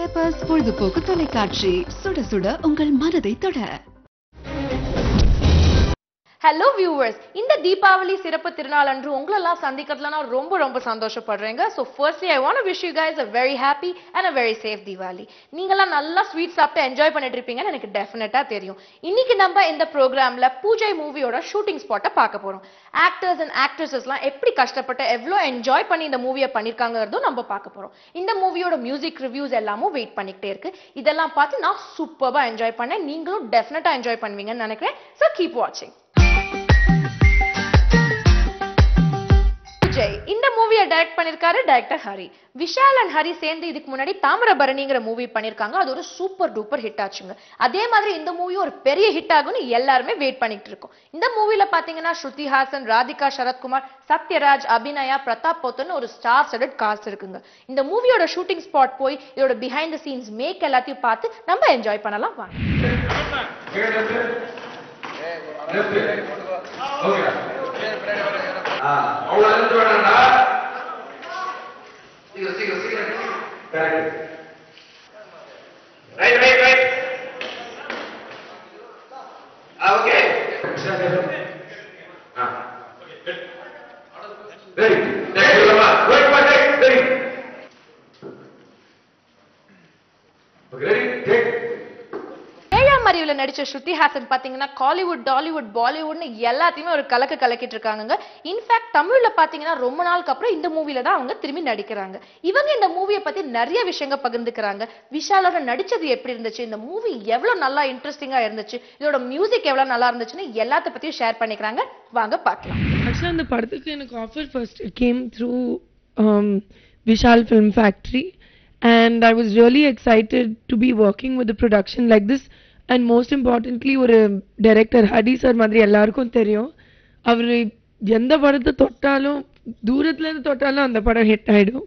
Peppers பொழுதுபோக்கு தொலைக்காட்சி. சுட சுட உங்கள் மனதை தொட. ஹலோ வியூவர்ஸ் இந்த தீபாவளி சிறப்பு திருநாள் அன்று உங்களெல்லாம் சந்திக்கிறதுல நான் ரொம்ப ரொம்ப சந்தோஷப்படுறேங்க. So firstly I want wish you guys a very happy and a very safe Deepavali நீங்களாம் நல்லா ஸ்வீட் சாப்பிட்டு என்ஜாய் பண்ணிட்டு இருப்பீங்கன்னு எனக்கு டெஃபினட்டா தெரியும். இன்னைக்கு நம்ம இந்த ப்ரோக்ராம்ல பூஜை மூவியோட ஷூட்டிங் ஸ்பாட்டை பார்க்க போறோம். ஆக்டர்ஸ் அண்ட் ஆக்ட்ரஸஸ்லாம் எப்படி கஷ்டப்பட்டு எவ்வளோ என்ஜாய் பண்ணி இந்த மூவியை பண்ணியிருக்காங்கிறதும் நம்ம பார்க்க போறோம். இந்த மூவியோட மியூசிக் ரிவ்யூஸ் எல்லாமும் வெயிட் பண்ணிக்கிட்டே இருக்கு. இதெல்லாம் பார்த்து நான் சூப்பராக என்ஜாய் பண்ணேன். நீங்களும் டெஃபினட்டா என்ஜாய் பண்ணுவீங்கன்னு நினைக்கிறேன். ஸோ கீப் வாட்சிங் விஜய் இந்த மூவியை டைரக்ட் பண்ணிருக்காரு டைரக்டர் ஹரி. விஷால் அண்ட் ஹரி சேர்ந்து இதுக்கு முன்னாடி தாமிரபரணிங்கிற மூவி பண்ணிருக்காங்க. அது ஒரு சூப்பர் டூப்பர் ஹிட் ஆச்சுங்க. அதே மாதிரி இந்த மூவி ஒரு பெரிய ஹிட் ஆகும்னு எல்லாருமே வெயிட் பண்ணிட்டு இருக்கோம். இந்த மூவில பாத்தீங்கன்னா ஸ்ருதி ஹாசன் ராதிகா சரத்குமார் சத்யராஜ் அபிநயா பிரதாப் போத்தன் ஒரு ஸ்டார் செடட் காஸ்ட் இருக்குங்க. இந்த மூவியோட ஷூட்டிங் ஸ்பாட் போய் இதோட பிஹைண்ட் த சீன்ஸ் மேக் எல்லாத்தையும் பார்த்து நம்ம என்ஜாய் பண்ணலாம். வாங்க. அவ்வளோ அழுத்து வேணாம்டா சீக்கிரம் சீக்கிரம் சீக்கிரம். Correct right right right okay very thank you wait for take very okay ready take ஏழாம் அறிவுல நடிச்ச ஸ்ருதி ஹாசன் பாத்தீங்கன்னா காலிவுட் டாலிவுட் பாலிவுட்னு எல்லாத்தையுமே ஒரு கலக்க கலக்கிட்டு இருக்காங்க இன்ஃபேக்ட் தமிழ்ல பாத்தீங்கன்னா ரொம்ப நாளுக்கு அப்புறம் இந்த மூவியில தான் அவங்க திரும்பி நடிக்கிறாங்க. இவங்க இந்த மூவியை பத்தி நிறைய விஷயங்கள் பகிர்ந்துக்கிறாங்க. விஷாலோட நடிச்சது எப்படி இருந்துச்சு? இந்த மூவி எவ்வளவு நல்லா இன்ட்ரெஸ்டிங்கா இருந்துச்சு? இதோட மியூசிக் எவ்வளவு நல்லா இருந்துச்சுன்னு எல்லாத்த பத்தியும் ஷேர் பண்ணிக்கிறாங்க. வாங்க பார்க்கலாம் ஆக்சுவலாக அந்த படத்துக்கு எனக்கு offer first came through Vishal film factory and I was really excited to be working with production like this and most importantly ஒரு டைரக்டர் ஹரி சார் மாதிரி எல்லாருக்கும் தெரியும். அவர் எந்த படத்தை தொட்டாலும் தூரத்துலேருந்து தொட்டாலும் அந்த படம் ஹிட் ஆகிடும்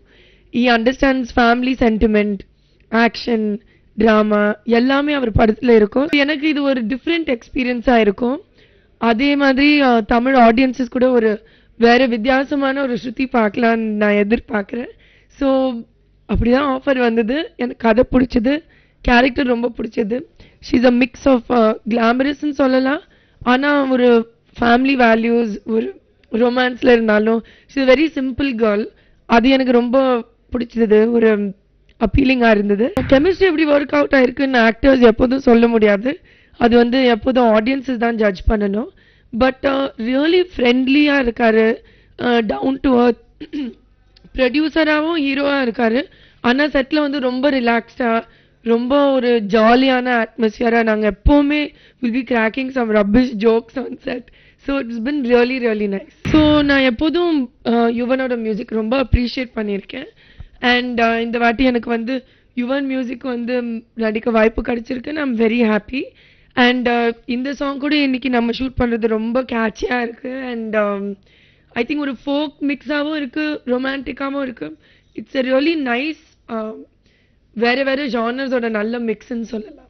he understands family sentiment action drama எல்லாமே அவர் படத்தில் இருக்கும். எனக்கு இது ஒரு டிஃப்ரெண்ட் எக்ஸ்பீரியன்ஸாக இருக்கும். அதே மாதிரி தமிழ் ஆடியன்ஸஸ் கூட ஒரு வேறு வித்தியாசமான ஒரு ஸ்ருதி பார்க்கலான்னு நான் எதிர்பார்க்குறேன். ஸோ அப்படி தான் ஆஃபர் வந்தது. எனக்கு கதை பிடிச்சது. கேரக்டர் ரொம்ப பிடிச்சது. ஷீஸ் அ மிக்ஸ் ஆஃப் கிளாமரஸ்ன்னு சொல்லலாம். ஆனால் ஒரு ஃபேமிலி வேல்யூஸ் ஒரு ரொமான்ஸில் இருந்தாலும் ஷீஸ் வெரி சிம்பிள் கேர்ள் அது எனக்கு ரொம்ப பிடிச்சது. ஒரு அப்பீலிங்காக இருந்தது. கெமிஸ்ட்ரி எப்படி ஒர்க் அவுட் ஆயிருக்குன்னு ஆக்டர்ஸ் எப்போதும் சொல்ல முடியாது. அது வந்து எப்போதும் ஆடியன்ஸஸ் தான் ஜட்ஜ் பண்ணணும். பட் ரியலி ஃப்ரெண்ட்லியாக இருக்காரு. டவுன் டு அர்த் ப்ரொடியூசராகவும் ஹீரோவாக இருக்காரு. ஆனால் செட்டில் வந்து ரொம்ப ரிலாக்ஸ்டாக ரொம்ப ஒரு ஜாலியான அட்மாஸ்பியராக நாங்கள் எப்போவுமே will be cracking some rubbish jokes on set so it's been really really nice so நான் எப்போதும் யுவனோட மியூசிக் ரொம்ப அப்ரிஷியேட் பண்ணியிருக்கேன். அண்ட் இந்த வாட்டி எனக்கு வந்து யுவன் மியூசிக் வந்து நடிக்க வாய்ப்பு கிடச்சிருக்கு. ஐம் வெரி ஹாப்பி அண்ட் இந்த சாங் கூட இன்னைக்கு நம்ம ஷூட் பண்ணுறது ரொம்ப கேட்சியாக இருக்குது அண்ட் ஐ திங்க் ஒரு ஃபோக் மிக்ஸாகவும் இருக்குது ரொமான்டிக்காகவும் இருக்குது இட்ஸ் எ ரியலி நைஸ் வேற வேற ஜானர்ஸோட நல்ல மிக்ஸ்ன்னு சொல்லலாம்.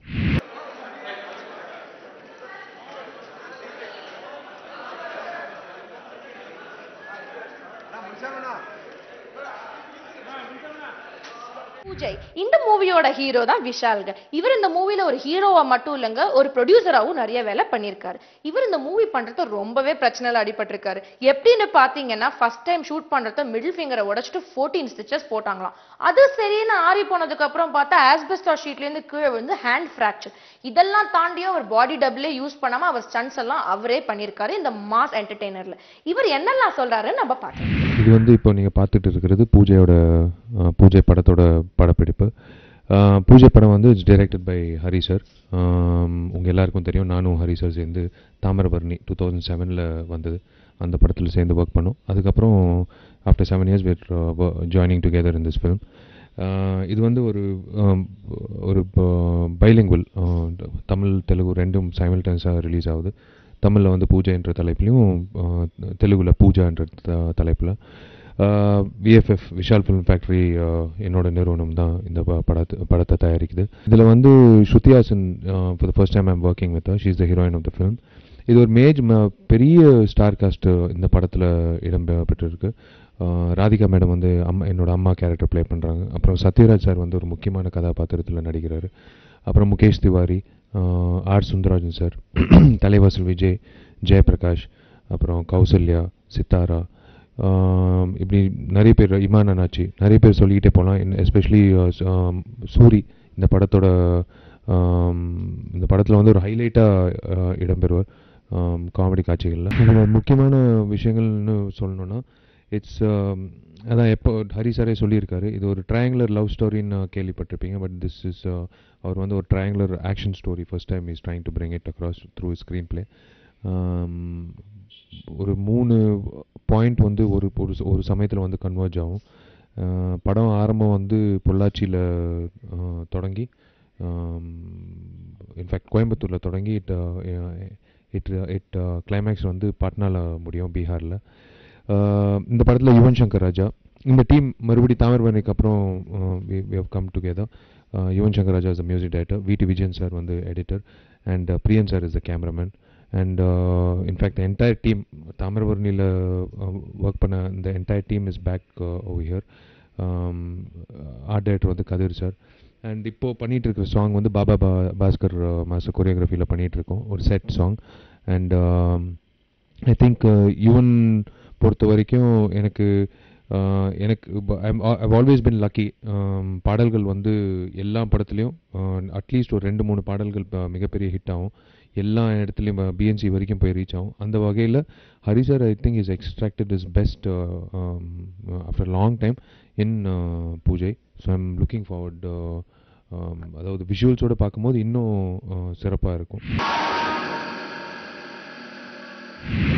பூஜை. இந்த மூவியோட ஹீரோ தான் விஷால்க இவர் இந்த மூவில ஒரு ஹீரோவா மட்டும் இல்லைங்க ஒரு ப்ரொடியூசராகவும் நிறைய வேலை பண்ணியிருக்காரு. இவர் இந்த மூவி பண்றது ரொம்பவே பிரச்சனையில அடிபட்டிருக்காரு. எப்படின்னு பாத்தீங்கன்னா ஃபர்ஸ்ட் டைம் ஷூட் பண்றத மிடில் ஃபிங்கரை உடச்சிட்டு ஃபோர்டீன் ஸ்டிச்சஸ் போட்டாங்களாம். அது சரின்னு ஆறி போனதுக்கு அப்புறம் பார்த்தா ஆஸ்பெஸ்டா ஷீட்ல இருந்து கீழே விழுந்து ஹேண்ட் ஃபிராக்சர் இதெல்லாம் தாண்டியும் அவர் பாடி டபுளே யூஸ் பண்ணாம அவர் ஸ்டன்ஸ் எல்லாம் அவரே பண்ணியிருக்காரு இந்த மாஸ் என்டர்டெய்னர்ல இவர் என்னெல்லாம் சொல்றாருன்னு நம்ம பார்க்கலாம். இது வந்து இப்போ நீங்கள் பார்த்துட்டு இருக்கிறது பூஜையோட பூஜை படத்தோட படப்பிடிப்பு. பூஜை படம் வந்து it's directed by Hari sir உங்கள் எல்லாருக்கும் தெரியும் நானும் ஹரி சார் சேர்ந்து தாமிரபரணி டூ தௌசண்ட் செவனில் வந்தது. அந்த படத்தில் சேர்ந்து ஒர்க் பண்ணோம். அதுக்கப்புறம் after seven years we'd joining together in this film இது வந்து ஒரு ஒரு பைலிங்குவல் தமிழ் தெலுங்கு ரெண்டும் சைமில்டன்ஸாக ரிலீஸ் ஆகுது. தமிழில் வந்து பூஜைன்ற தலைப்புலையும் பூஜா பூஜான்ற த- தலைப்பில். விஎஃப்எஃப் விஷால் ஃபிலிம் ஃபேக்ட்ரி என்னோட நிறுவனம் தான் இந்த ப- படத்தை படத்தை தயாரிக்குது. இதில் வந்து Shruti Haasan for the first time I'm working with she is the heroine of the film இது ஒரு மேஜ் ம- பெரிய ஸ்டார் காஸ்ட் இந்த படத்தில் இடம் ராதிகா மேடம் வந்து அம்மா என்னோட அம்மா கேரக்டர் ப்ளே பண்ணுறாங்க அப்புறம் சத்யராஜ் சார் வந்து ஒரு முக்கியமான கதாபாத்திரத்தில் நடிக்கிறாரு. அப்புறம் முகேஷ் திவாரி ஆர் சுந்தரராஜன் சார் தலைவாசல் விஜய் ஜெயபிரகாஷ் அப்புறம் கௌசல்யா சித்தாரா இப்படி நிறைய பேர் இமான் அண்ணாச்சி நிறைய பேர் சொல்லிக்கிட்டே போகலாம். எஸ்பெஷலி சூரி இந்த படத்தோட இந்த படத்தில் வந்து ஒரு ஹைலைட்டாக இடம்பெறுவார் காமெடி காட்சிகளில். முக்கியமான விஷயங்கள்னு சொல்லணுன்னா இட்ஸ் அதான் எப்போ ஹரி சாரே சொல்லியிருக்காரு இது ஒரு ட்ரையாங்குலர் லவ் ஸ்டோரின்னு கேள்விப்பட்டிருப்பீங்க பட் திஸ் இஸ் அவர் வந்து ஒரு triangular action story first time is trying to bring it across through screen play ஒரு மூணு பாயிண்ட் வந்து ஒரு ஒரு ஒரு சமயத்தில் வந்து கன்வர்ஜ் ஆகும். Uh, படம் ஆரம்பம் வந்து பொள்ளாச்சியில் uh, தொடங்கி um, இன்ஃபேக்ட் கோயம்புத்தூரில் தொடங்கி இட் இட் இட் கிளைமேக்ஸ் வந்து பாட்னாவில் முடியும் பீகாரில். இந்த படத்தில் யுவன் சங்கர் ராஜா. இந்த டீம் மறுபடி தாமிரபரணிக்கு அப்புறம் we have come together Yuvan Shankar Raja is a music director VT Vijayan sir வந்து editor and Priyan sir is a cameraman and in fact entire team தாமிரபரணியில் work பண்ண இந்த entire team is back over here art director வந்து Kathir sir and இப்போது பண்ணிகிட்டு இருக்கிற song வந்து பாபா பா Bhaskar master கொரியோகிராஃபியில் பண்ணிகிட்டு இருக்கோம். ஒரு set song and I think Yuvan பொறுத்த வரைக்கும் எனக்கு எனக்கு ஐவ் ஆல்வேஸ் பின் லக்கி பாடல்கள் வந்து எல்லா படத்துலையும் அட்லீஸ்ட் ஒரு ரெண்டு மூணு பாடல்கள் மிகப்பெரிய ஹிட் ஆகும். எல்லா இடத்துலையும் பிஎன்சி வரைக்கும் போய் ரீச் ஆகும். அந்த வகையில் Hari sir I think is extracted is best after long time in Poojai. So I'm looking forward அதாவது விஷுவல்ஸோடு பார்க்கும்போது இன்னும் சிறப்பாக இருக்கும்.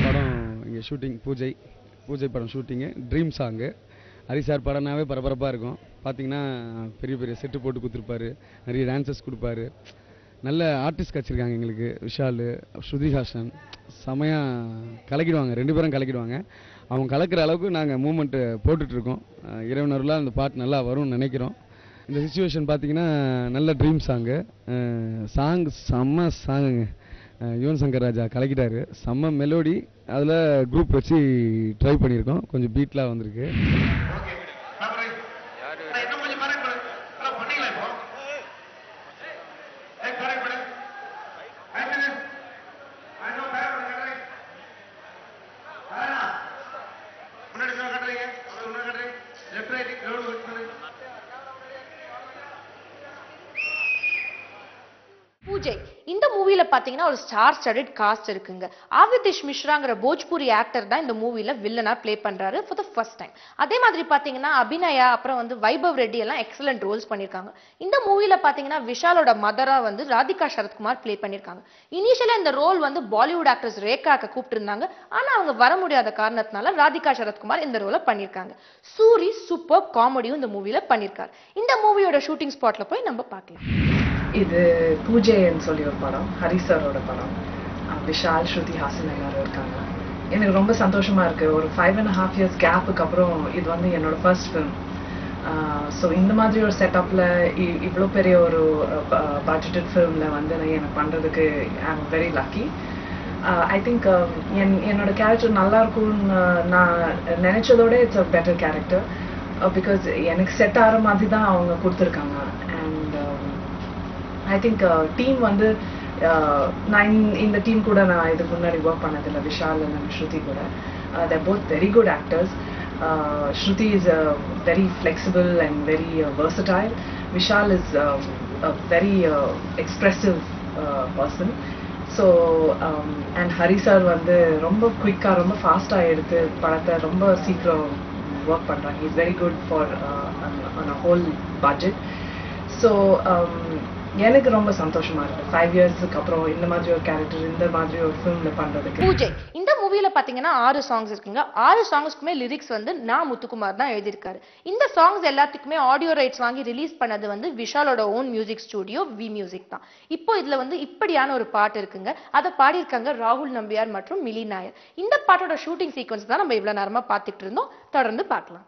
படம் இங்கே ஷூட்டிங் பூஜை பூஜை படம் ஷூட்டிங்கு ட்ரீம் சாங்கு ஹரி சார் படம்னாவே பரபரப்பாக இருக்கும். பார்த்தீங்கன்னா பெரிய பெரிய செட்டு போட்டு கொடுத்துருப்பாரு. நிறைய டான்சஸ் கொடுப்பாரு. நல்ல ஆர்டிஸ்ட் கிடச்சிருக்காங்க எங்களுக்கு. விஷால் ஸ்ருதி ஹாசன். செமையாக கலக்கிடுவாங்க. ரெண்டு பேரும் கலக்கிடுவாங்க. அவங்க கலக்கிற அளவுக்கு நாங்கள் மூமெண்ட்டு போட்டுட்ருக்கோம் இறைவனருளாக அந்த பாட்டு நல்லா வரும்னு நினைக்கிறோம். இந்த சுச்சுவேஷன் பார்த்தீங்கன்னா நல்ல ட்ரீம் சாங்கு சாங் செம்ம சாங்குங்க யுவன் சங்கர் ராஜா கலக்கிட்டாரு. செம்ம மெலோடி அதில் குரூப் வச்சு ட்ரை பண்ணியிருக்கோம். கொஞ்சம் பீட்லாம் வந்திருக்கு இன்னும் கொஞ்சம் கரெக்ட் பண்ணு அதான் பண்ணீங்களா இப்போ ஏய் கரெக்ட் பண்ணு five minutes I know five பண்ணு கட்டுறேன் அதான் முன்னாடி தான் கட்டுறீங்க அப்புறம் முன்னாடி கட்டுறீங்க லெஃப்ட் ரைட் ரோடு வெயிட் பண்ணு பூஜை பார்த்தீங்கன்னா பாத்தீங்கன்னா ஒரு ஸ்டார் ஸ்டடட் காஸ்ட் இருக்குங்க. ஆவிதிஷ் மிஸ்ராங்கிற போஜ்பூரி ஆக்டர் தான் இந்த மூவியில் வில்லனா ப்ளே பண்ணுறாரு ஃபார் த ஃபர்ஸ்ட் டைம் அதே மாதிரி பார்த்தீங்கன்னா அபிநயா அப்புறம் வந்து வைபவ் ரெட்டி எல்லாம் எக்ஸலண்ட் ரோல்ஸ் பண்ணியிருக்காங்க இந்த மூவியில் பார்த்தீங்கன்னா விஷாலோட மதராக வந்து ராதிகா சரத்குமார் ப்ளே பண்ணியிருக்காங்க இனிஷியலாக இந்த ரோல் வந்து பாலிவுட் ஆக்ட்ரஸ் ரேகாக்க கூப்பிட்டுருந்தாங்க. ஆனால் அவங்க வர முடியாத காரணத்தினால ராதிகா சரத்குமார் இந்த ரோலை பண்ணியிருக்காங்க சூரி சூப்பர் காமெடியும் இந்த மூவியில் பண்ணியிருக்காரு இந்த மூவியோட ஷூட்டிங் ஸ்பாட்டில் போய் நம்ம பார்க்கலாம். இது பூஜைன்னு சொல்லி ஒரு படம் ஹரி சாரோட படம். விஷால் ஸ்ருதி ஹாசன் எல்லாரும் இருக்காங்க. எனக்கு ரொம்ப சந்தோஷமா இருக்கு. ஒரு ஃபைவ் அண்ட் ஹாஃப் இயர்ஸ் கேப்புக்கு அப்புறம் இது வந்து என்னோட ஃபர்ஸ்ட் ஃபிலிம் ஸோ இந்த மாதிரி ஒரு செட்டப்பில் இவ்வளோ பெரிய ஒரு பட்ஜெட்டட் ஃபிலிமில் வந்து நான் எனக்கு பண்ணுறதுக்கு I am very lucky I think என் என்னோட கேரக்டர் நல்லா இருக்கும்னு நான் நினச்சதோட it's a better character because எனக்கு செட் ஆகிற மாதிரி தான் அவங்க கொடுத்துருக்காங்க. ஐ திங்க் டீம் வந்து uh, நான் இந்த- டீம் கூட நான் இதுக்கு முன்னாடி ஒர்க் பண்ணதில்லை. விஷால் அண்ட் ஸ்ருதி கூட. They're both very good actors Shruti is very flexible and very versatile. Vishal is very expressive person so and Hari sir வந்து ரொம்ப குயிக்காக ரொம்ப ஃபாஸ்ட்டாக எடுத்து படத்தை ரொம்ப சீக்கிரம் ஒர்க் பண்ணுறாங்க is very good for a whole budget so எனக்கு ரொம்ப சந்தோஷமா இருக்கு. ஃபைவ் இயர்ஸ்க்கு அப்புறம் இந்த மாதிரி ஒரு கேரக்டர் இந்த மாதிரி ஒரு ஃபிலிம்ல பண்றதுக்கு. பூஜை இந்த மூவில பாத்தீங்கன்னா ஆறு சாங்ஸ் இருக்குங்க. ஆறு சாங்ஸ்க்குமே லிரிக்ஸ் வந்து நான் முத்துக்குமார் தான் எழுதியிருக்காரு. இந்த சாங்ஸ் எல்லாத்துக்குமே ஆடியோ ரைட்ஸ் வாங்கி ரிலீஸ் பண்ணது வந்து விஷாலோட own music studio V music தான். இப்போ இதுல வந்து இப்படியான ஒரு பாட்டு இருக்குங்க. அதை பாடியிருக்காங்க ராகுல் நம்பியார் மற்றும் மிலி நாயர். இந்த பாட்டோட ஷூட்டிங் சீக்வன்ஸ் தான் நம்ம இவ்வளவு நேரமா பார்த்துட்டு இருந்தோம். தொடர்ந்து பார்க்கலாம்.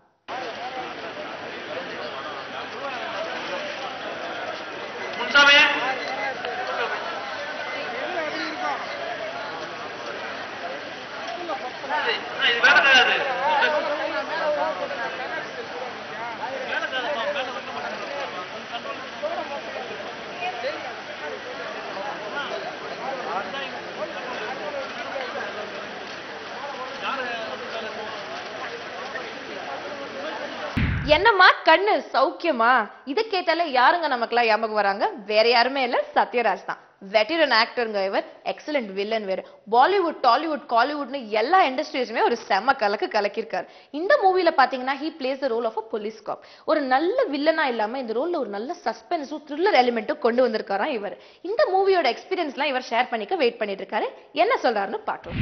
என்னம்மா? கண்ணு சௌக்கியமா? இதை கேட்டாலே யாருங்க நமக்குலாம் ஞாபகம் வராங்க? வேற யாருமே இல்ல சத்யராஜ் தான். வெட்டிரன் ஆக்டருங்க இவர். எக்ஸலண்ட் வில்லன் வேறு. பாலிவுட் டாலிவுட் காலிவுட்னு எல்லா இண்டஸ்ட்ரீஸுமே ஒரு செம்ம கலக்கு கலக்கியிருக்காரு. இந்த மூவில பாத்தீங்கன்னா he plays the role of a police cop ஒரு நல்ல வில்லனா இல்லாம இந்த ரோல்ல ஒரு நல்ல சஸ்பென்ஸும் த்ரில்லர் எலிமெண்ட்டும் கொண்டு வந்திருக்காராம் இவர். இந்த மூவியோட எக்ஸ்பீரியன்ஸ்லாம் இவர் ஷேர் பண்ணிக்க வெயிட் பண்ணிட்டு இருக்காரு. என்ன சொல்றாருன்னு பார்க்கலாம்.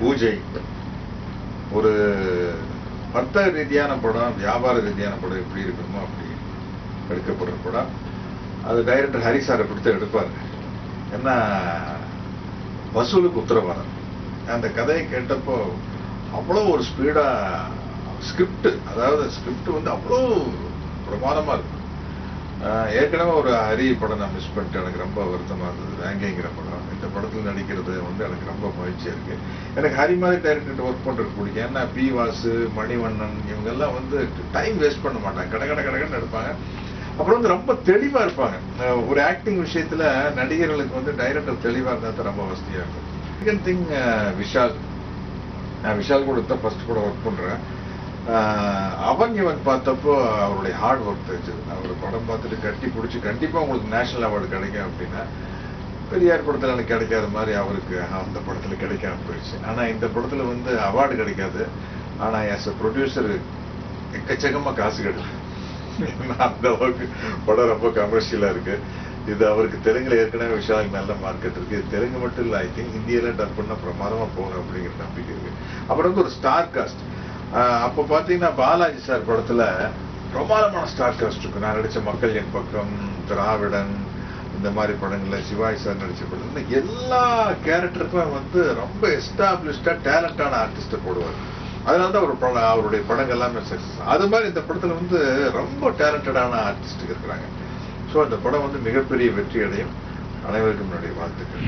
பூஜை. ஒரு வர்த்தக ரீதியான படம் வியாபார ரீதியான படம் எப்படி இருக்கணுமோ அப்படி எடுக்கப்படுற படம். அது டைரக்டர் ஹரி சாரை கொடுத்து எடுப்பார். ஏன்னா வசூலுக்கு உத்தரவாதம். அந்த கதையை கேட்டப்போ அவ்வளோ ஒரு ஸ்பீடாக ஸ்கிரிப்ட் அதாவது ஸ்கிரிப்ட் வந்து அவ்வளோ பிரமாதமாக இருக்கும். ஏற்கனவே ஒரு ஹரி படம் நான் மிஸ் பண்ணிட்டு எனக்கு ரொம்ப வருத்தமாக இருந்தது. வேங்கைங்கிற படம். இந்த படத்தில் நடிக்கிறது வந்து எனக்கு ரொம்ப மகிழ்ச்சியாக இருக்கு. எனக்கு ஹரி மாதிரி டைரக்டர் ஒர்க் பண்றது பிடிக்கும். ஏன்னா பி வாசு மணிவண்ணன் இவங்க எல்லாம் வந்து டைம் வேஸ்ட் பண்ண மாட்டாங்க. கட கட கடகன்னு எடுப்பாங்க அப்புறம் வந்து ரொம்ப தெளிவா இருப்பாங்க. ஒரு ஆக்டிங் விஷயத்துல நடிகர்களுக்கு வந்து டைரக்டர் தெளிவா இருந்தால் தான் ரொம்ப வசதியா இருக்கும். Second thing Vishal. நான் விஷால் கூட தான் ஃபர்ஸ்ட் கூட ஒர்க் பண்றேன். ஆஹ் இவன் பார்த்தப்போ அவருடைய ஹார்ட் ஒர்க் தெரிஞ்சது. அவர் படம் பார்த்துட்டு கட்டி பிடிச்சி கண்டிப்பா உங்களுக்கு நேஷனல் அவார்டு கிடைக்கும் அப்படின்னா பெரியார் படத்துல எனக்கு கிடைக்காத மாதிரி அவருக்கு அந்த படத்துல கிடைக்காம போயிடுச்சு. ஆனா இந்த படத்தில் வந்து அவார்டு கிடைக்காது. ஆனா ஆஸ் அ ப்ரொடியூசர் எக்கச்சக்கமா காசு கிடைக்கும் அந்த அளவுக்கு படம் ரொம்ப கமர்ஷியலாக இருக்கு. இது அவருக்கு தெலுங்குல ஏற்கனவே விஷாலுக்கு நல்ல மார்க்கெட் இருக்கு இது தெலுங்கு மட்டும் இல்ல ஐ திங்க் ஹிந்தியில டப் பண்ண பிரமாதமா போகும் அப்படிங்கிற நம்பிக்கை இருக்கு. அப்புறம் வந்து ஒரு ஸ்டார் காஸ்ட் அப்போ பாத்தீங்கன்னா பாலாஜி சார் படத்துல பிரமாதமான ஸ்டார் காஸ்ட் இருக்கு. நான் நடிச்ச மக்கள் என் பக்கம் திராவிடன் இந்த மாதிரி படங்கள்ல சிவாஜி சார் நடிச்ச படத்துல எல்லா கேரக்டருக்கும் வந்து ரொம்ப எஸ்டாப்ளிஷ்டா டேலண்டான ஆர்டிஸ்ட போடுவார். அதனால தான் ஒரு படம் அவருடைய படங்கள் எல்லாமே சக்சஸ் அது மாதிரி இந்த படத்துல வந்து ரொம்ப டேலண்டடான ஆர்டிஸ்ட் இருக்கிறாங்க. ஸோ அந்த படம் வந்து மிகப்பெரிய வெற்றி அடையும் அனைவருக்கும் என்னுடைய வாழ்த்துக்கள்.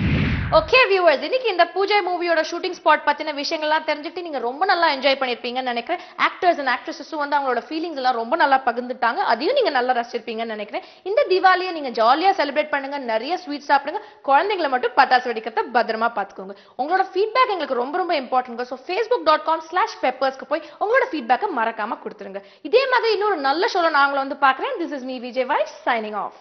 ஓகே வியூவர்ஸ் இன்னைக்கு இந்த பூஜை மூவியோட ஷூட்டிங் ஸ்பாட் பத்தின விஷயங்கள்லாம் தெரிஞ்சுட்டு நீங்க ரொம்ப நல்லா என்ஜாய் பண்ணிருப்பீங்கன்னு நினைக்கிறேன். ஆக்டர்ஸ் அண்ட் ஆக்ட்ரஸஸும் வந்து அவங்களோட ஃபீலிங்ஸ் எல்லாம் ரொம்ப நல்லா பகிர்ந்துட்டாங்க. அதையும் நீங்க நல்லா ரசிச்சிருப்பீங்கன்னு நினைக்கிறேன். இந்த தீபாவளியை நீங்க ஜாலியா செலிப்ரேட் பண்ணுங்க. நிறைய ஸ்வீட் சாப்பிடுங்க. குழந்தைங்களை மட்டும் பட்டாசு வெடிக்கிறத பத்திரமா பாத்துக்கோங்க உங்களோட ஃபீட்பேக் எங்களுக்கு ரொம்ப ரொம்ப important so Facebook dot com slash பெப்பர்ஸ்க்கு போய் உங்களோட ஃபீட்பேக்கை மறக்காம கொடுத்துருங்க. இதே மாதிரி இன்னொரு நல்ல ஷோல நாங்களும் வந்து பாக்குறேன் this is me Vijay voice signing off